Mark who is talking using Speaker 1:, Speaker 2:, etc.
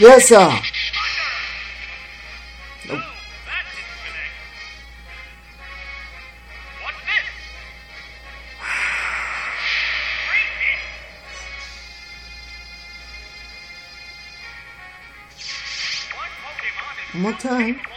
Speaker 1: Yes,
Speaker 2: sir.
Speaker 1: One
Speaker 2: more time.